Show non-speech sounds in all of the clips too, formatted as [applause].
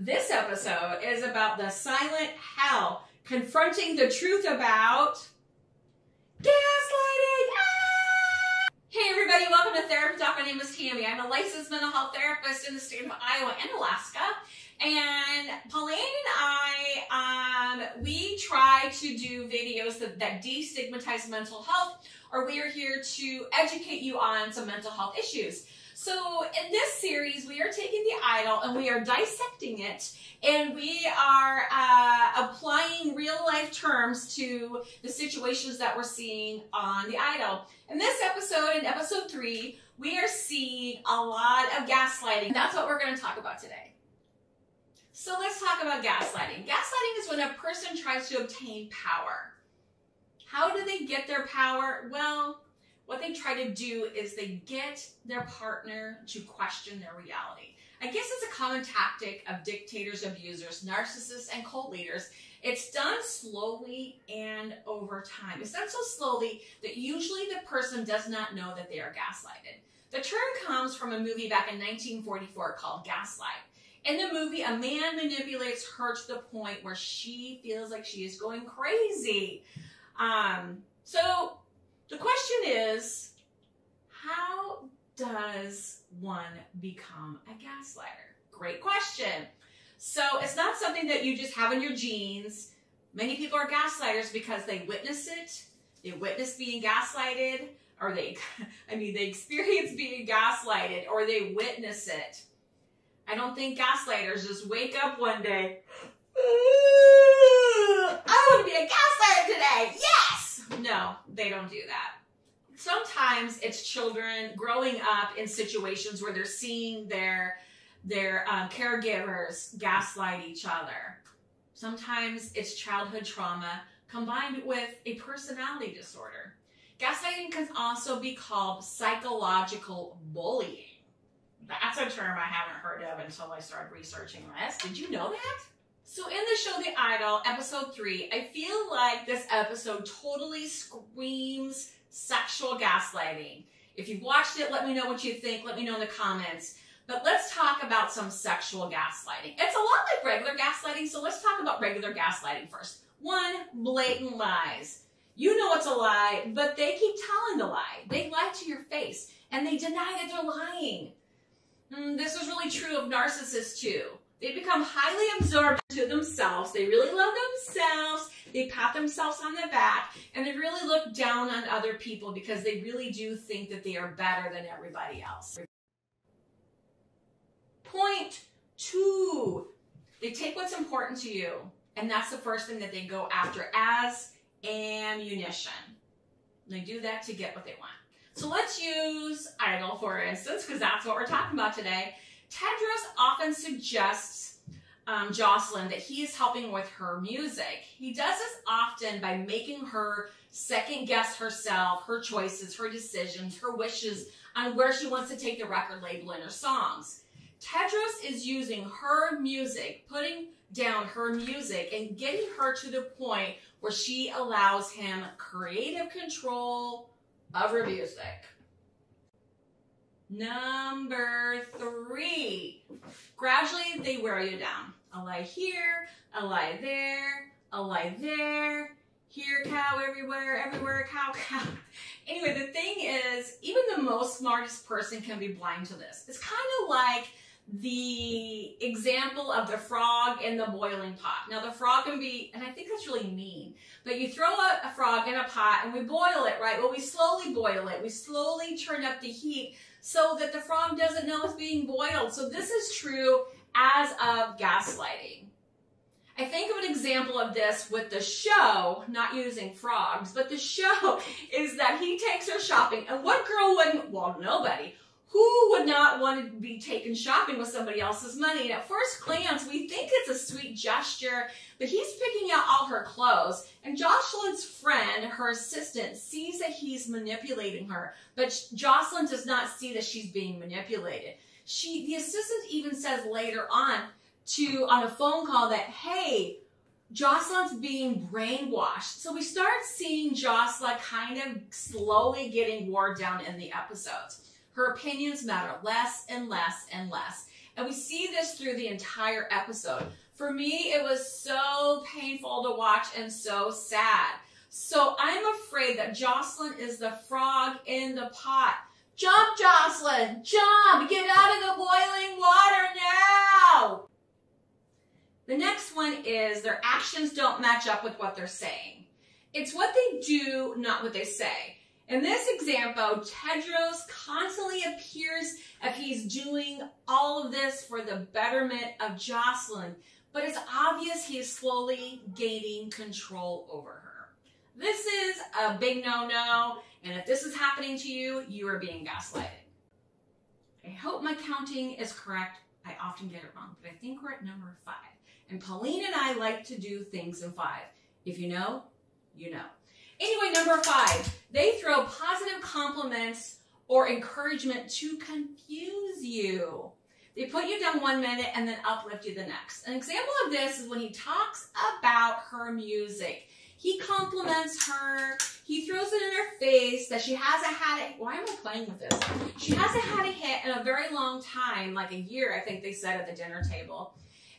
This episode is about the silent hell, confronting the truth about gaslighting. Ah! Hey everybody, welcome to Therapy Talk. My name is Tammy. I'm a licensed mental health therapist in the state of Iowa and Alaska. And Pauline and I, um, we try to do videos that, that destigmatize mental health, or we are here to educate you on some mental health issues. So in this series, we are taking the idol and we are dissecting it and we are uh, applying real life terms to the situations that we're seeing on the idol. In this episode, in episode three, we are seeing a lot of gaslighting. That's what we're going to talk about today. So let's talk about gaslighting. Gaslighting is when a person tries to obtain power. How do they get their power? Well, what they try to do is they get their partner to question their reality. I guess it's a common tactic of dictators, abusers, narcissists, and cult leaders. It's done slowly and over time. It's done so slowly that usually the person does not know that they are gaslighted. The term comes from a movie back in 1944 called Gaslight. In the movie, a man manipulates her to the point where she feels like she is going crazy. Um, so the question is, how does one become a gaslighter? Great question. So it's not something that you just have in your genes. Many people are gaslighters because they witness it, they witness being gaslighted, or they, [laughs] I mean, they experience being gaslighted, or they witness it. I don't think gaslighters just wake up one day, I want to be a gaslighter today, yes! No, they don't do that. Sometimes it's children growing up in situations where they're seeing their their um, caregivers gaslight each other. Sometimes it's childhood trauma combined with a personality disorder. Gaslighting can also be called psychological bullying. That's a term I haven't heard of until I started researching this. Did you know that? So in the show The Idol, episode three, I feel like this episode totally screams sexual gaslighting. If you've watched it, let me know what you think. Let me know in the comments. But let's talk about some sexual gaslighting. It's a lot like regular gaslighting, so let's talk about regular gaslighting first. One, blatant lies. You know it's a lie, but they keep telling the lie. They lie to your face, and they deny that they're lying. Mm, this is really true of narcissists too. They become highly absorbed to themselves. They really love themselves. They pat themselves on the back and they really look down on other people because they really do think that they are better than everybody else. Point two, they take what's important to you and that's the first thing that they go after as ammunition. They do that to get what they want. So let's use idol for instance, because that's what we're talking about today. Tedros often suggests um, Jocelyn that he is helping with her music. He does this often by making her second guess herself, her choices, her decisions, her wishes on where she wants to take the record label in her songs. Tedros is using her music, putting down her music and getting her to the point where she allows him creative control of her music. Number three, gradually they wear you down. A lie here, a lie there, a lie there, here cow everywhere, everywhere cow cow. [laughs] Anyway, the thing is, even the most smartest person can be blind to this. It's kind of like the example of the frog in the boiling pot. Now the frog can be, and I think that's really mean, but you throw a, a frog in a pot and we boil it, right? Well, we slowly boil it. We slowly turn up the heat so that the frog doesn't know it's being boiled. So this is true as of gaslighting. I think of an example of this with the show, not using frogs, but the show [laughs] is that he takes her shopping. And what girl wouldn't, well, nobody, who would not want to be taken shopping with somebody else's money? And at first glance, we think it's a sweet gesture, but he's picking out all her clothes. And Jocelyn's friend, her assistant, sees that he's manipulating her, but Jocelyn does not see that she's being manipulated. She, the assistant even says later on to, on a phone call that, hey, Jocelyn's being brainwashed. So we start seeing Jocelyn kind of slowly getting wore down in the episodes her opinions matter less and less and less. And we see this through the entire episode. For me, it was so painful to watch and so sad. So I'm afraid that Jocelyn is the frog in the pot. Jump, Jocelyn! Jump! Get out of the boiling water now! The next one is their actions don't match up with what they're saying. It's what they do, not what they say. In this example, Tedros constantly appears if he's doing all of this for the betterment of Jocelyn, but it's obvious he is slowly gaining control over her. This is a big no-no, and if this is happening to you, you are being gaslighted. I hope my counting is correct. I often get it wrong, but I think we're at number five. And Pauline and I like to do things in five. If you know, you know. Anyway, number five, they throw positive compliments or encouragement to confuse you. They put you down one minute and then uplift you the next. An example of this is when he talks about her music. He compliments her. He throws it in her face that she hasn't had it. Why am I playing with this? She hasn't had a hit in a very long time, like a year, I think they said at the dinner table.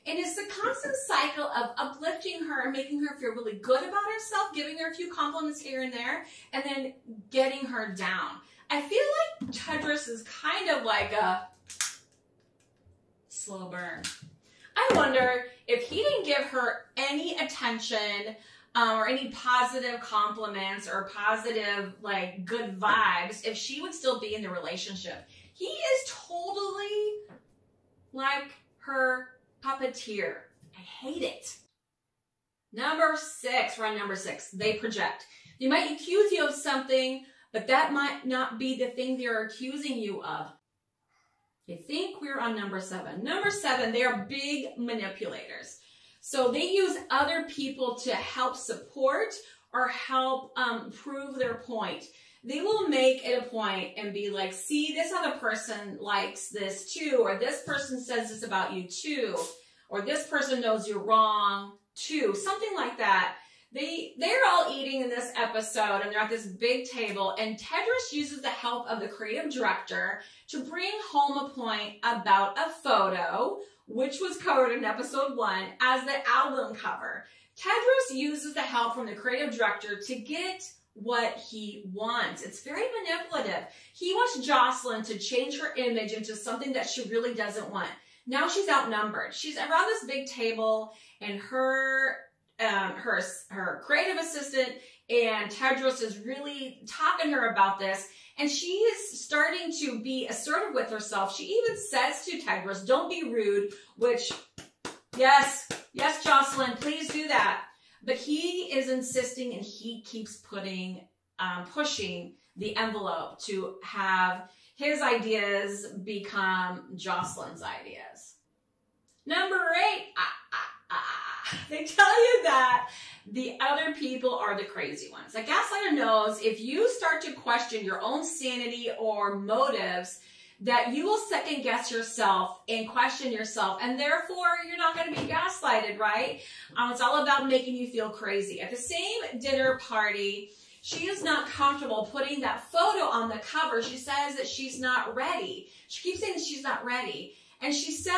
And it's the constant cycle of uplifting her and making her feel really good about herself, giving her a few compliments here and there, and then getting her down. I feel like Tedros is kind of like a slow burn. I wonder if he didn't give her any attention um, or any positive compliments or positive, like, good vibes, if she would still be in the relationship. He is totally like her puppeteer. I hate it. Number six, on number six. They project. They might accuse you of something, but that might not be the thing they're accusing you of. I think we're on number seven. Number seven, they are big manipulators. So they use other people to help support or help um, prove their point. They will make it a point and be like, see, this other person likes this too, or this person says this about you too, or this person knows you're wrong too, something like that. They, they're all eating in this episode and they're at this big table and Tedros uses the help of the creative director to bring home a point about a photo, which was covered in episode one as the album cover. Tedros uses the help from the creative director to get what he wants. It's very manipulative. He wants Jocelyn to change her image into something that she really doesn't want. Now she's outnumbered. She's around this big table and her um, her, her creative assistant and Tedros is really talking her about this. And she is starting to be assertive with herself. She even says to Tedros, don't be rude, which, yes, yes, Jocelyn, please do that. But he is insisting and he keeps putting, um, pushing the envelope to have his ideas become Jocelyn's ideas. Number eight, ah, ah, ah, they tell you that the other people are the crazy ones. A gaslighter knows if you start to question your own sanity or motives, that you will second guess yourself and question yourself, and therefore you're not going to be gaslighted, right? Um, it's all about making you feel crazy. At the same dinner party, she is not comfortable putting that photo on the cover. She says that she's not ready. She keeps saying that she's not ready. And she says,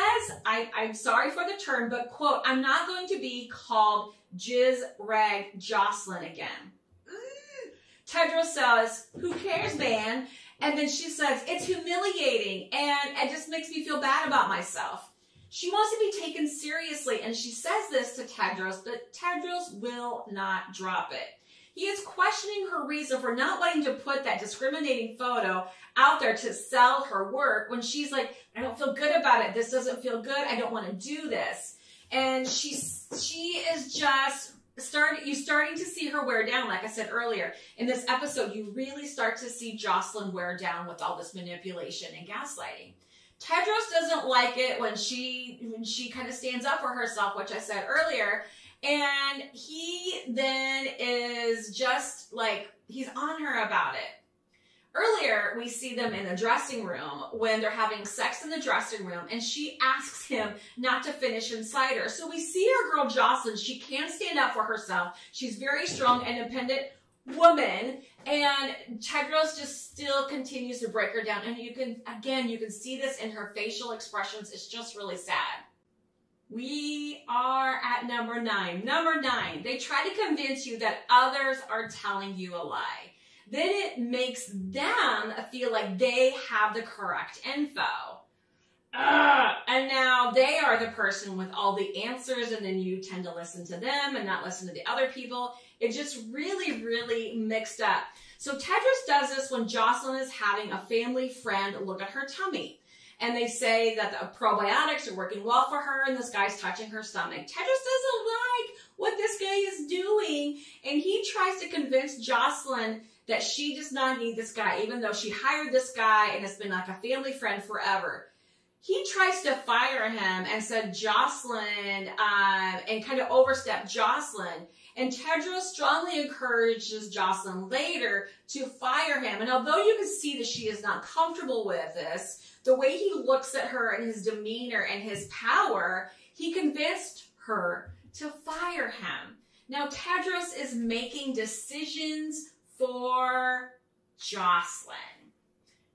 I, I'm sorry for the term, but quote, I'm not going to be called Jizz Rag Jocelyn again. Mm. Tedros says, who cares, man? And then she says, it's humiliating and it just makes me feel bad about myself. She wants to be taken seriously and she says this to Tedros, but Tedros will not drop it. He is questioning her reason for not wanting to put that discriminating photo out there to sell her work when she's like, I don't feel good about it. This doesn't feel good. I don't want to do this. And she, she is just start you starting to see her wear down like i said earlier. In this episode you really start to see jocelyn wear down with all this manipulation and gaslighting. Tedros doesn't like it when she when she kind of stands up for herself which i said earlier. And he then is just like he's on her about it Earlier, we see them in the dressing room when they're having sex in the dressing room, and she asks him not to finish inside her. So we see our girl Jocelyn. She can stand up for herself. She's very strong, and independent woman and Tedros just still continues to break her down. And you can, again, you can see this in her facial expressions. It's just really sad. We are at number nine. Number nine, they try to convince you that others are telling you a lie. Then it makes them feel like they have the correct info. Ugh. And now they are the person with all the answers, and then you tend to listen to them and not listen to the other people. It's just really, really mixed up. So Tedros does this when Jocelyn is having a family friend look at her tummy. And they say that the probiotics are working well for her, and this guy's touching her stomach. Tedros doesn't like what this guy is doing, and he tries to convince Jocelyn that she does not need this guy, even though she hired this guy and it's been like a family friend forever he tries to fire him and said Jocelyn um, and kind of overstep Jocelyn. And Tedros strongly encourages Jocelyn later to fire him. And although you can see that she is not comfortable with this, the way he looks at her and his demeanor and his power, he convinced her to fire him. Now Tedros is making decisions for Jocelyn.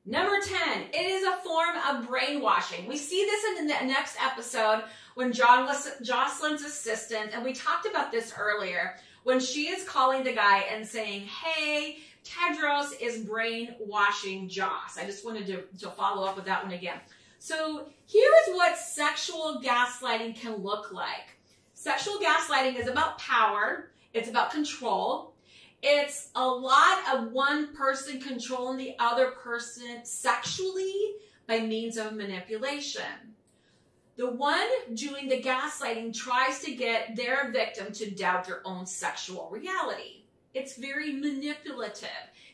Number 10, it is a form of brainwashing. We see this in the next episode when John, was Jocelyn's assistant, and we talked about this earlier, when she is calling the guy and saying, hey, Tedros is brainwashing Joss. I just wanted to, to follow up with that one again. So here is what sexual gaslighting can look like. Sexual gaslighting is about power. It's about control. It's a lot of one person controlling the other person sexually by means of manipulation. The one doing the gaslighting tries to get their victim to doubt their own sexual reality. It's very manipulative.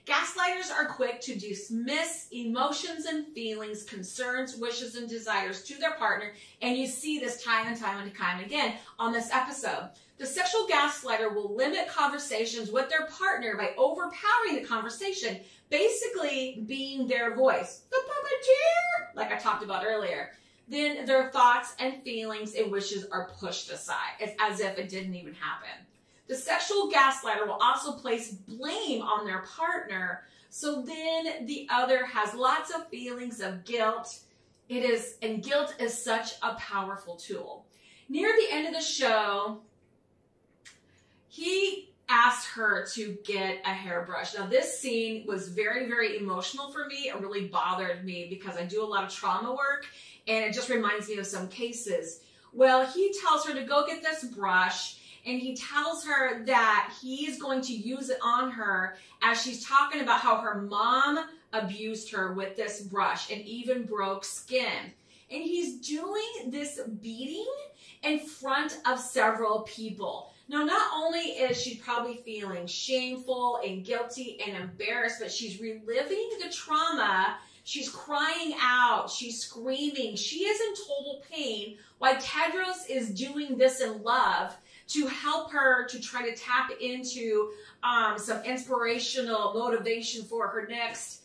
Gaslighters are quick to dismiss emotions and feelings, concerns, wishes, and desires to their partner, and you see this time and time and time again on this episode. The sexual gaslighter will limit conversations with their partner by overpowering the conversation, basically being their voice, the puppeteer, like I talked about earlier. Then their thoughts and feelings and wishes are pushed aside. It's as if it didn't even happen. The sexual gaslighter will also place blame on their partner. So then the other has lots of feelings of guilt. It is, and guilt is such a powerful tool. Near the end of the show, he asked her to get a hairbrush. Now this scene was very, very emotional for me. It really bothered me because I do a lot of trauma work and it just reminds me of some cases. Well, he tells her to go get this brush and he tells her that he's going to use it on her as she's talking about how her mom abused her with this brush and even broke skin. And he's doing this beating in front of several people. Now, not only is she probably feeling shameful and guilty and embarrassed, but she's reliving the trauma. She's crying out. She's screaming. She is in total pain Why Tedros is doing this in love to help her to try to tap into um, some inspirational motivation for her next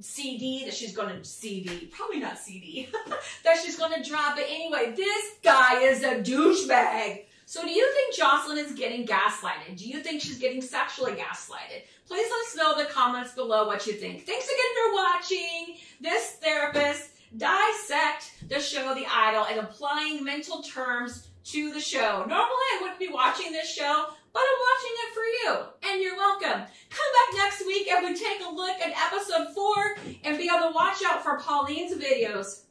CD that she's going to CD, probably not CD, [laughs] that she's going to drop. But anyway, this guy is a douchebag. So do you think Jocelyn is getting gaslighted? Do you think she's getting sexually gaslighted? Please let us know in the comments below what you think. Thanks again for watching. This therapist dissect the show The Idol and applying mental terms to the show. Normally I wouldn't be watching this show, but I'm watching it for you, and you're welcome. Come back next week and we take a look at episode four and be on the watch out for Pauline's videos.